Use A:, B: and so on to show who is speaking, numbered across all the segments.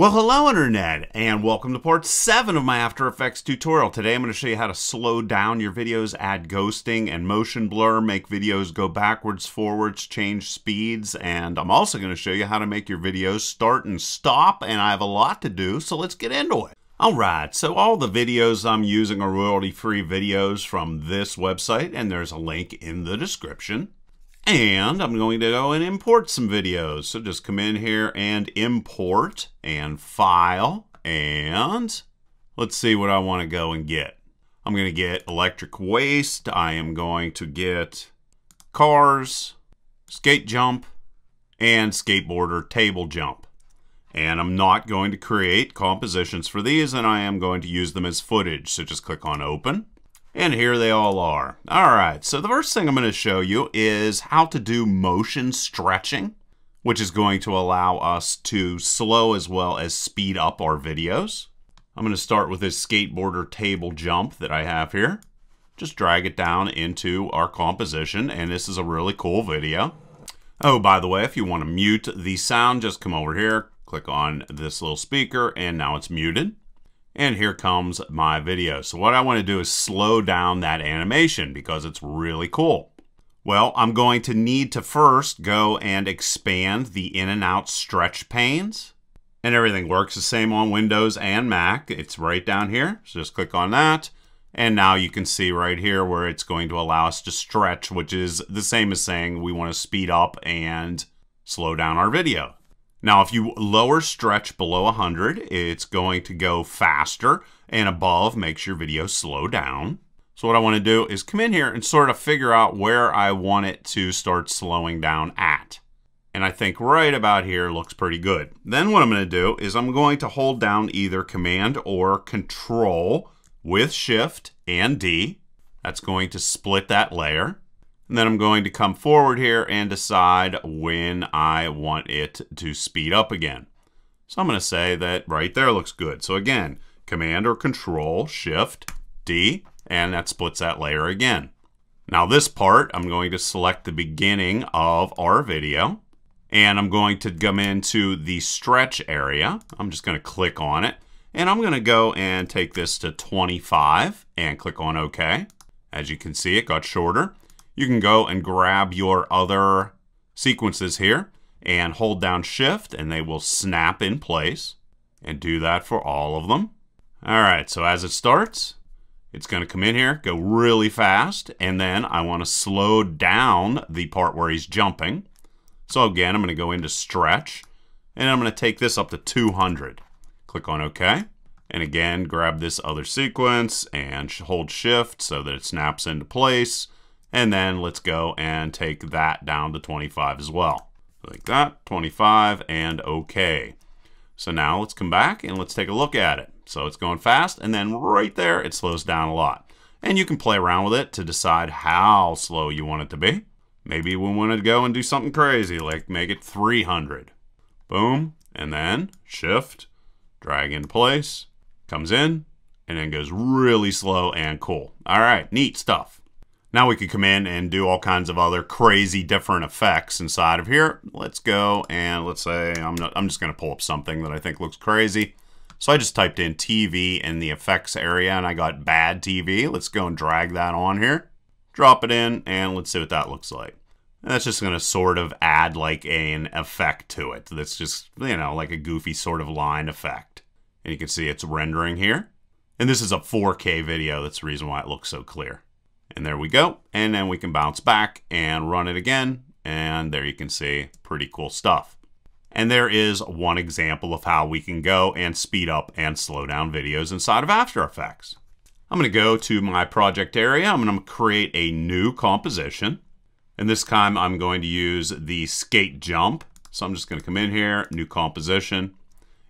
A: Well, hello Internet, and welcome to part 7 of my After Effects tutorial. Today I'm going to show you how to slow down your videos, add ghosting and motion blur, make videos go backwards, forwards, change speeds, and I'm also going to show you how to make your videos start and stop, and I have a lot to do, so let's get into it. Alright, so all the videos I'm using are royalty-free videos from this website, and there's a link in the description. And I'm going to go and import some videos. So just come in here and import and file. And let's see what I want to go and get. I'm going to get electric waste. I am going to get cars, skate jump, and skateboarder table jump. And I'm not going to create compositions for these, and I am going to use them as footage. So just click on open. And here they all are. All right, so the first thing I'm going to show you is how to do motion stretching, which is going to allow us to slow as well as speed up our videos. I'm going to start with this skateboarder table jump that I have here. Just drag it down into our composition, and this is a really cool video. Oh, by the way, if you want to mute the sound, just come over here, click on this little speaker, and now it's muted. And here comes my video. So what I want to do is slow down that animation because it's really cool. Well, I'm going to need to first go and expand the in and out stretch panes. And everything works the same on Windows and Mac. It's right down here. So just click on that. And now you can see right here where it's going to allow us to stretch, which is the same as saying we want to speed up and slow down our video. Now, if you lower stretch below 100, it's going to go faster, and above makes your video slow down. So what I want to do is come in here and sort of figure out where I want it to start slowing down at. And I think right about here looks pretty good. Then what I'm going to do is I'm going to hold down either Command or Control with Shift and D. That's going to split that layer. And then I'm going to come forward here and decide when I want it to speed up again. So I'm going to say that right there looks good. So again, Command or Control, Shift, D, and that splits that layer again. Now this part, I'm going to select the beginning of our video, and I'm going to come into the stretch area. I'm just going to click on it, and I'm going to go and take this to 25 and click on OK. As you can see, it got shorter you can go and grab your other sequences here and hold down shift and they will snap in place and do that for all of them. All right, so as it starts, it's going to come in here, go really fast, and then I want to slow down the part where he's jumping. So again, I'm going to go into stretch, and I'm going to take this up to 200. Click on OK. And again, grab this other sequence and hold shift so that it snaps into place. And then let's go and take that down to 25 as well. Like that, 25, and okay. So now let's come back and let's take a look at it. So it's going fast, and then right there, it slows down a lot. And you can play around with it to decide how slow you want it to be. Maybe we want to go and do something crazy, like make it 300. Boom, and then shift, drag in place, comes in, and then goes really slow and cool. All right, neat stuff. Now we could come in and do all kinds of other crazy different effects inside of here. Let's go and let's say I'm, not, I'm just going to pull up something that I think looks crazy. So I just typed in TV in the effects area and I got bad TV. Let's go and drag that on here. Drop it in and let's see what that looks like. And that's just going to sort of add like an effect to it. That's just, you know, like a goofy sort of line effect. And you can see it's rendering here. And this is a 4K video. That's the reason why it looks so clear. And there we go. And then we can bounce back and run it again. And there you can see pretty cool stuff. And there is one example of how we can go and speed up and slow down videos inside of After Effects. I'm going to go to my project area. I'm going to create a new composition. And this time I'm going to use the skate jump. So I'm just going to come in here, new composition.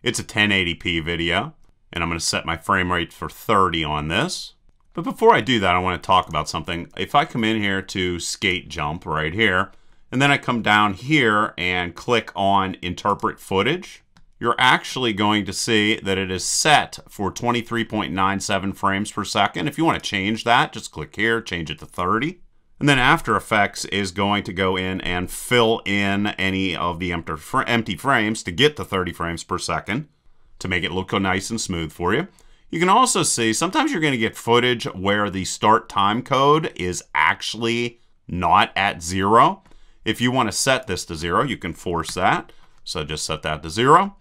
A: It's a 1080p video. And I'm going to set my frame rate for 30 on this. But before I do that, I want to talk about something. If I come in here to skate jump right here, and then I come down here and click on interpret footage, you're actually going to see that it is set for 23.97 frames per second. If you want to change that, just click here, change it to 30. And then After Effects is going to go in and fill in any of the empty frames to get to 30 frames per second. to make it look nice and smooth for you. You can also see sometimes you're going to get footage where the start time code is actually not at zero. If you want to set this to zero, you can force that. So just set that to zero.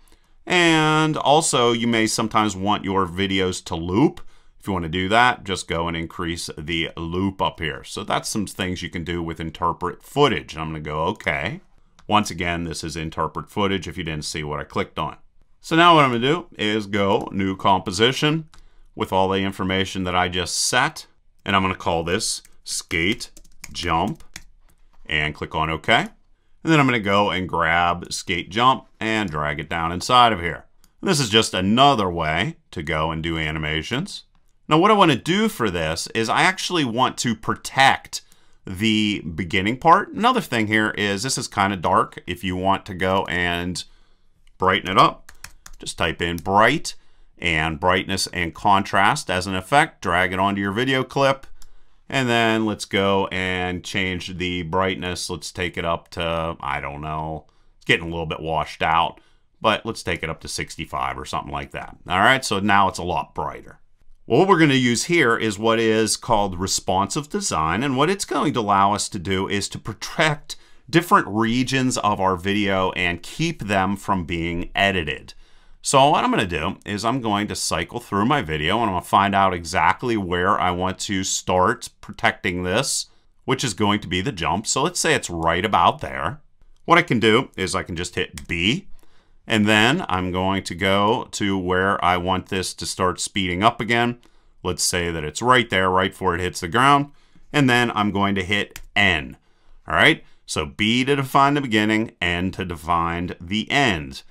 A: And also you may sometimes want your videos to loop. If you want to do that, just go and increase the loop up here. So that's some things you can do with interpret footage. I'm going to go okay. Once again, this is interpret footage if you didn't see what I clicked on. So now what I'm going to do is go new composition with all the information that I just set. And I'm going to call this skate jump and click on OK. And then I'm going to go and grab skate jump and drag it down inside of here. And this is just another way to go and do animations. Now what I want to do for this is I actually want to protect the beginning part. Another thing here is this is kind of dark. If you want to go and brighten it up, just type in bright and brightness and contrast as an effect. Drag it onto your video clip. And then let's go and change the brightness. Let's take it up to, I don't know, it's getting a little bit washed out, but let's take it up to 65 or something like that. All right, so now it's a lot brighter. What we're going to use here is what is called responsive design. And what it's going to allow us to do is to protect different regions of our video and keep them from being edited. So what I'm going to do is I'm going to cycle through my video and I'm going to find out exactly where I want to start protecting this, which is going to be the jump. So let's say it's right about there. What I can do is I can just hit B and then I'm going to go to where I want this to start speeding up again. Let's say that it's right there, right before it hits the ground. And then I'm going to hit N. All right, so B to define the beginning, N to define the end.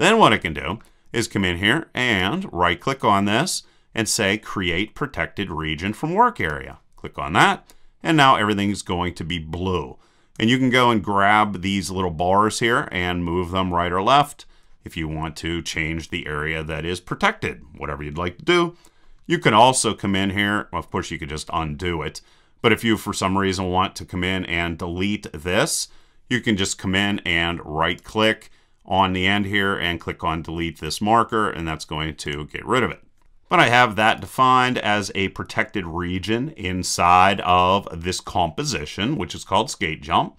A: Then what I can do is come in here and right click on this and say create protected region from work area. Click on that and now everything's going to be blue. And you can go and grab these little bars here and move them right or left if you want to change the area that is protected, whatever you'd like to do. You can also come in here, of course you could just undo it, but if you for some reason want to come in and delete this, you can just come in and right click on the end here and click on delete this marker and that's going to get rid of it. But I have that defined as a protected region inside of this composition, which is called skate jump.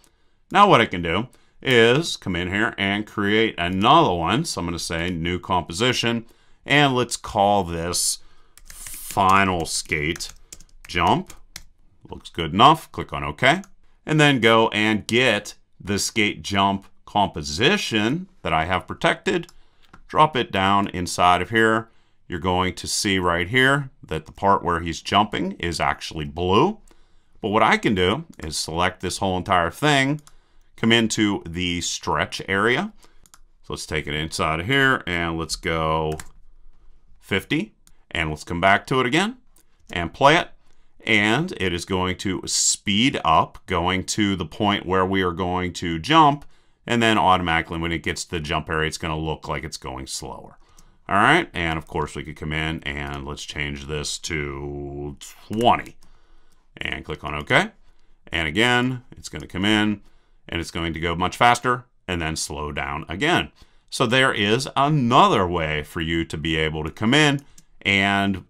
A: Now what I can do is come in here and create another one. So I'm going to say new composition and let's call this final skate jump. Looks good enough. Click on OK. And then go and get the skate jump composition that I have protected, drop it down inside of here. You're going to see right here that the part where he's jumping is actually blue. But what I can do is select this whole entire thing, come into the stretch area. So let's take it inside of here and let's go 50 and let's come back to it again and play it and it is going to speed up going to the point where we are going to jump and then automatically when it gets to the jump area, it's going to look like it's going slower. All right, and of course we could come in and let's change this to 20 and click on OK. And again, it's going to come in and it's going to go much faster and then slow down again. So there is another way for you to be able to come in and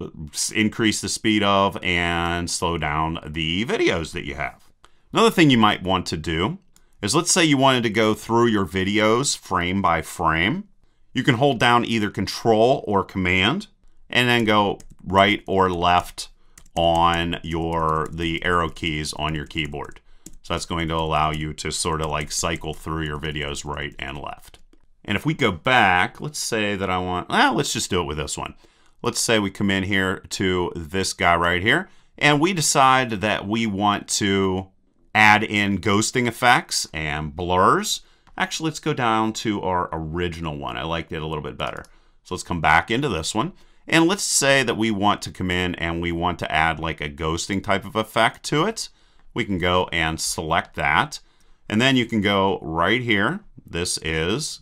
A: increase the speed of and slow down the videos that you have. Another thing you might want to do is let's say you wanted to go through your videos frame by frame. You can hold down either control or command and then go right or left on your the arrow keys on your keyboard. So that's going to allow you to sort of like cycle through your videos right and left. And if we go back, let's say that I want, well, let's just do it with this one. Let's say we come in here to this guy right here, and we decide that we want to add in ghosting effects and blurs. Actually, let's go down to our original one. I liked it a little bit better. So let's come back into this one. And let's say that we want to come in and we want to add like a ghosting type of effect to it. We can go and select that. And then you can go right here. This is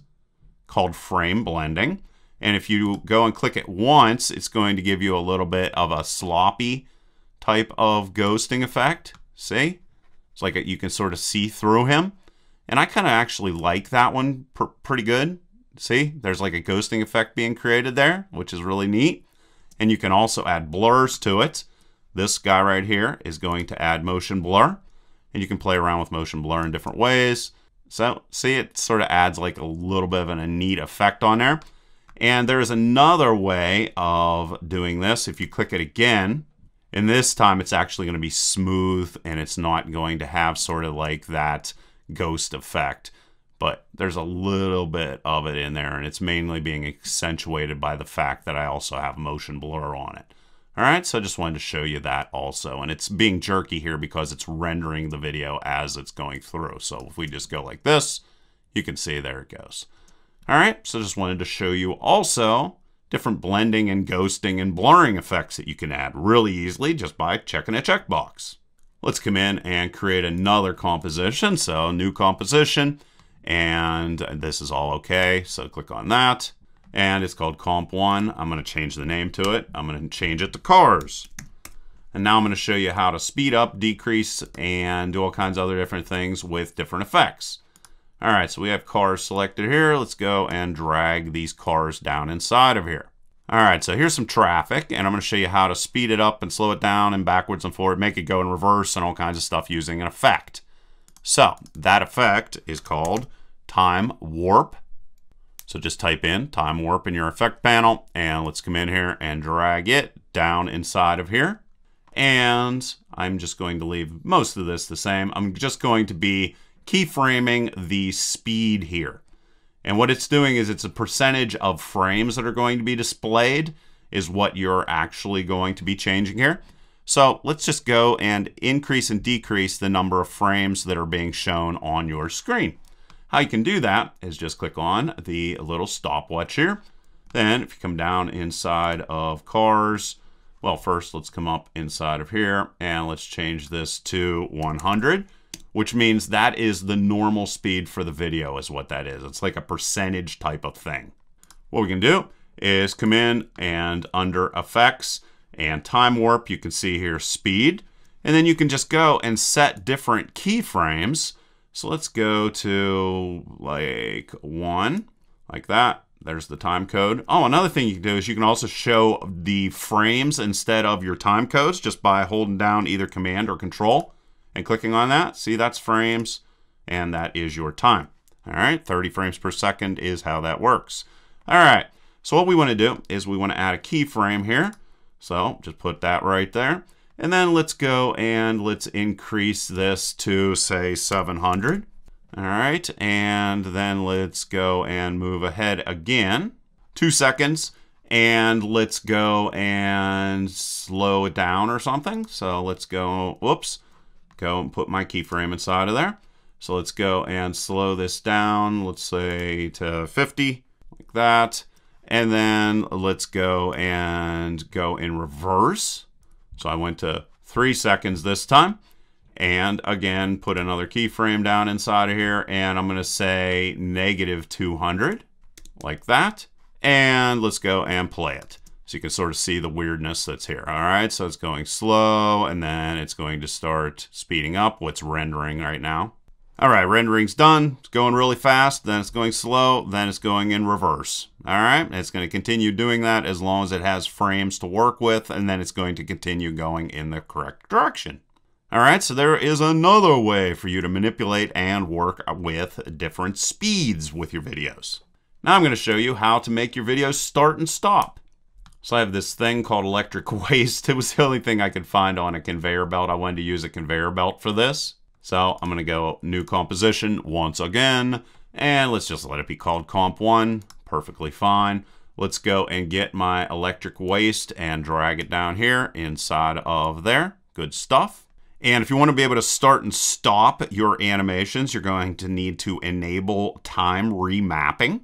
A: called frame blending. And if you go and click it once, it's going to give you a little bit of a sloppy type of ghosting effect. See? It's like a, you can sort of see through him. And I kind of actually like that one pr pretty good. See, there's like a ghosting effect being created there, which is really neat. And you can also add blurs to it. This guy right here is going to add motion blur. And you can play around with motion blur in different ways. So see, it sort of adds like a little bit of a neat effect on there. And there's another way of doing this. If you click it again, and this time it's actually going to be smooth and it's not going to have sort of like that ghost effect. But there's a little bit of it in there and it's mainly being accentuated by the fact that I also have motion blur on it. All right, so I just wanted to show you that also. And it's being jerky here because it's rendering the video as it's going through. So if we just go like this, you can see there it goes. All right, so just wanted to show you also different blending and ghosting and blurring effects that you can add really easily just by checking a checkbox. Let's come in and create another composition. So new composition, and this is all okay. So click on that and it's called comp one. I'm going to change the name to it. I'm going to change it to cars. And now I'm going to show you how to speed up, decrease, and do all kinds of other different things with different effects. All right, so we have cars selected here. Let's go and drag these cars down inside of here. All right, so here's some traffic, and I'm going to show you how to speed it up and slow it down and backwards and forward, make it go in reverse and all kinds of stuff using an effect. So that effect is called time warp so just type in time warp in your effect panel and let's come in here and drag it down inside of here. And I'm just going to leave most of this the same. I'm just going to be keyframing the speed here. And what it's doing is it's a percentage of frames that are going to be displayed is what you're actually going to be changing here. So let's just go and increase and decrease the number of frames that are being shown on your screen. How you can do that is just click on the little stopwatch here. Then if you come down inside of cars, well, first let's come up inside of here and let's change this to 100, which means that is the normal speed for the video is what that is. It's like a percentage type of thing. What we can do is come in and under effects and time warp, you can see here speed, and then you can just go and set different keyframes so let's go to like one, like that. There's the time code. Oh, another thing you can do is you can also show the frames instead of your time codes just by holding down either command or control and clicking on that. See, that's frames and that is your time. All right, 30 frames per second is how that works. All right, so what we want to do is we want to add a keyframe here. So just put that right there. And then let's go and let's increase this to say 700. All right, and then let's go and move ahead again. Two seconds, and let's go and slow it down or something. So let's go, whoops, go and put my keyframe inside of there. So let's go and slow this down, let's say to 50, like that. And then let's go and go in reverse. So I went to three seconds this time. And again, put another keyframe down inside of here. And I'm going to say negative 200, like that. And let's go and play it. So you can sort of see the weirdness that's here. All right, so it's going slow, and then it's going to start speeding up what's rendering right now. All right, rendering's done. It's going really fast, then it's going slow, then it's going in reverse. All right, it's going to continue doing that as long as it has frames to work with, and then it's going to continue going in the correct direction. All right, so there is another way for you to manipulate and work with different speeds with your videos. Now I'm going to show you how to make your videos start and stop. So I have this thing called electric waste. It was the only thing I could find on a conveyor belt. I wanted to use a conveyor belt for this. So I'm going to go new composition once again, and let's just let it be called comp one. Perfectly fine. Let's go and get my electric waste and drag it down here inside of there. Good stuff. And if you want to be able to start and stop your animations, you're going to need to enable time remapping.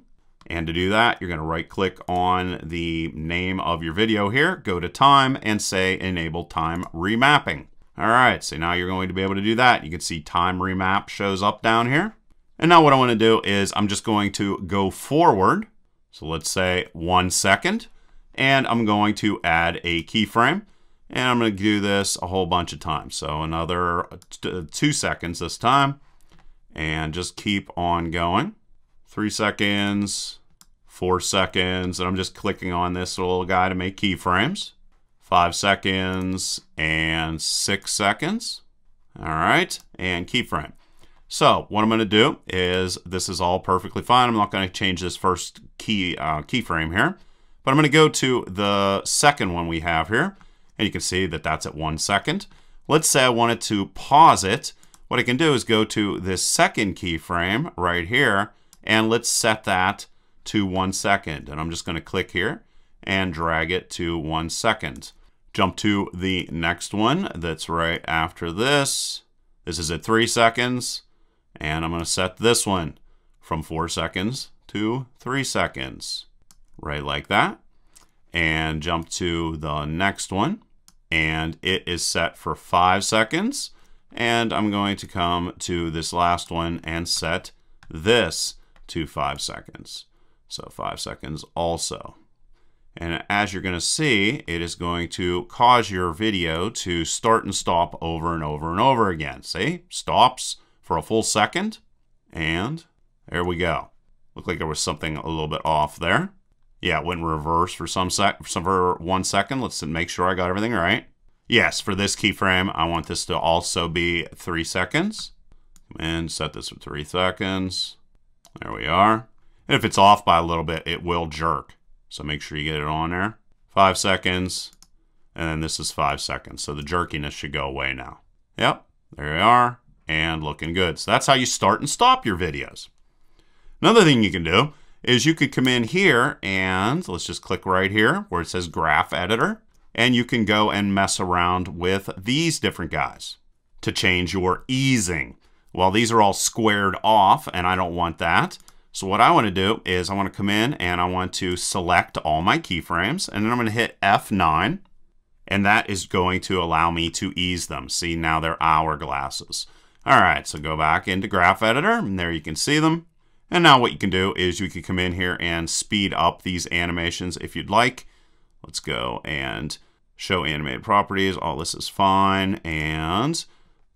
A: And to do that, you're going to right click on the name of your video here, go to time and say enable time remapping. All right, so now you're going to be able to do that. You can see time remap shows up down here. And now what I want to do is I'm just going to go forward. So let's say one second. And I'm going to add a keyframe. And I'm going to do this a whole bunch of times. So another uh, two seconds this time. And just keep on going. Three seconds. four seconds, and I'm just clicking on this little guy to make keyframes. Five seconds and six seconds. All right, and keyframe. So what I'm going to do is this is all perfectly fine. I'm not going to change this first key uh, keyframe here, but I'm going to go to the second one we have here, and you can see that that's at one second. Let's say I wanted to pause it. What I can do is go to this second keyframe right here, and let's set that to one second. And I'm just going to click here and drag it to one second. Jump to the next one that's right after this. This is at three seconds. And I'm going to set this one from four seconds to three seconds. Right like that. And jump to the next one. And it is set for five seconds. And I'm going to come to this last one and set this to five seconds. So five seconds also. And as you're going to see, it is going to cause your video to start and stop over and over and over again. See? Stops for a full second. And there we go. Looked like there was something a little bit off there. Yeah, it went reverse for some sec some for one second. Let's make sure I got everything right. Yes, for this keyframe, I want this to also be three seconds. And set this for three seconds. There we are. And if it's off by a little bit, it will jerk. So make sure you get it on there. Five seconds. And then this is five seconds. So the jerkiness should go away now. Yep, there we are. And looking good. So that's how you start and stop your videos. Another thing you can do is you could come in here and let's just click right here where it says graph editor. And you can go and mess around with these different guys to change your easing. Well, these are all squared off and I don't want that. So what I want to do is I want to come in and I want to select all my keyframes and then I'm going to hit F9 and that is going to allow me to ease them. See, now they're hourglasses. All right, so go back into Graph Editor and there you can see them. And now what you can do is you can come in here and speed up these animations if you'd like. Let's go and show animated properties. All this is fine. And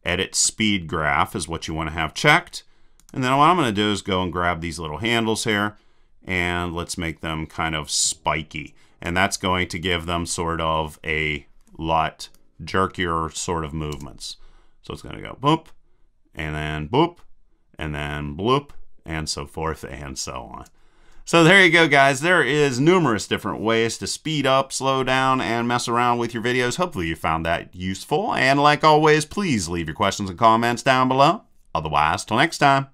A: edit speed graph is what you want to have checked. And then what I'm going to do is go and grab these little handles here and let's make them kind of spiky. And that's going to give them sort of a lot jerkier sort of movements. So it's going to go boop, and then boop, and then bloop, and so forth, and so on. So there you go, guys. There is numerous different ways to speed up, slow down, and mess around with your videos. Hopefully you found that useful. And like always, please leave your questions and comments down below. Otherwise, till next time.